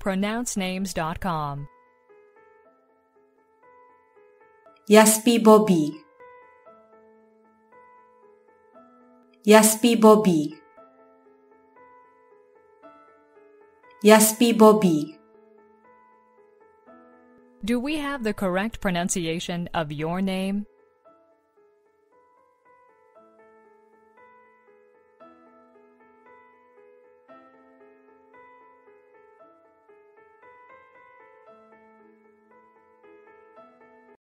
pronouncenames.com. Yaspi Bobby. Yaspi Bobby. Yaspi Bobby. Do we have the correct pronunciation of your name?